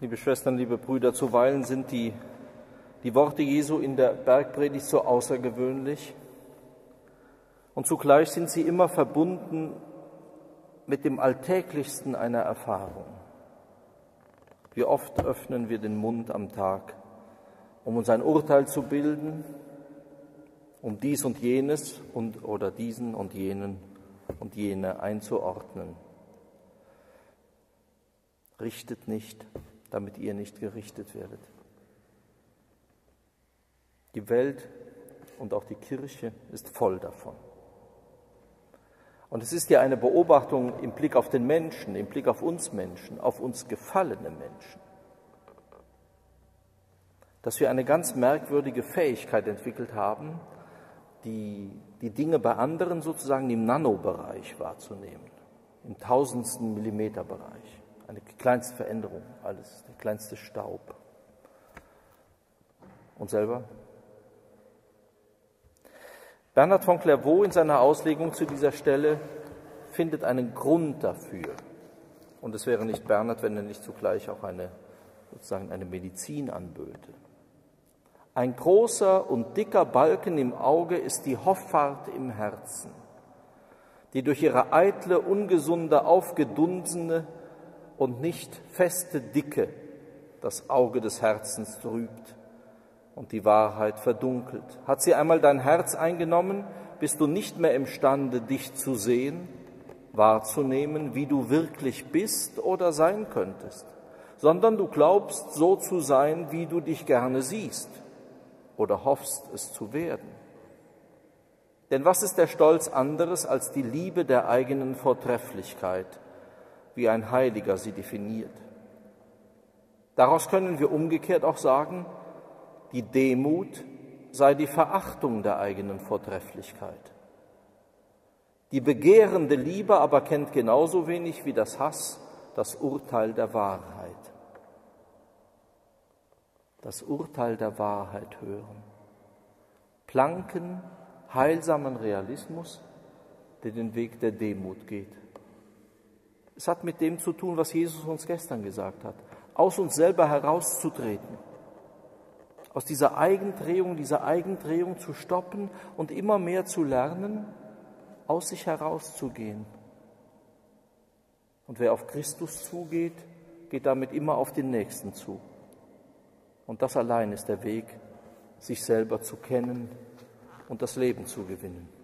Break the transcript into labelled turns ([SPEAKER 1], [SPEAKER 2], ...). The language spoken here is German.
[SPEAKER 1] Liebe Schwestern, liebe Brüder, zuweilen sind die, die Worte Jesu in der Bergpredigt so außergewöhnlich und zugleich sind sie immer verbunden mit dem Alltäglichsten einer Erfahrung. Wie oft öffnen wir den Mund am Tag, um uns ein Urteil zu bilden, um dies und jenes und oder diesen und jenen und jene einzuordnen. Richtet nicht, damit ihr nicht gerichtet werdet. Die Welt und auch die Kirche ist voll davon. Und es ist ja eine Beobachtung im Blick auf den Menschen, im Blick auf uns Menschen, auf uns gefallene Menschen, dass wir eine ganz merkwürdige Fähigkeit entwickelt haben, die, die Dinge bei anderen sozusagen im Nanobereich wahrzunehmen, im tausendsten Millimeterbereich. Eine kleinste Veränderung, alles, der kleinste Staub. Und selber? Bernhard von Clairvaux in seiner Auslegung zu dieser Stelle findet einen Grund dafür. Und es wäre nicht Bernhard, wenn er nicht zugleich auch eine, sozusagen eine Medizin anböte. Ein großer und dicker Balken im Auge ist die Hoffart im Herzen, die durch ihre eitle, ungesunde, aufgedunsene und nicht feste Dicke das Auge des Herzens trübt und die Wahrheit verdunkelt. Hat sie einmal dein Herz eingenommen, bist du nicht mehr imstande, dich zu sehen, wahrzunehmen, wie du wirklich bist oder sein könntest, sondern du glaubst so zu sein, wie du dich gerne siehst oder hoffst es zu werden. Denn was ist der Stolz anderes als die Liebe der eigenen Vortrefflichkeit, wie ein Heiliger sie definiert. Daraus können wir umgekehrt auch sagen, die Demut sei die Verachtung der eigenen Vortrefflichkeit. Die begehrende Liebe aber kennt genauso wenig wie das Hass das Urteil der Wahrheit. Das Urteil der Wahrheit hören. Planken heilsamen Realismus, der den Weg der Demut geht. Es hat mit dem zu tun, was Jesus uns gestern gesagt hat. Aus uns selber herauszutreten. Aus dieser Eigendrehung, dieser Eigendrehung zu stoppen und immer mehr zu lernen, aus sich herauszugehen. Und wer auf Christus zugeht, geht damit immer auf den Nächsten zu. Und das allein ist der Weg, sich selber zu kennen und das Leben zu gewinnen.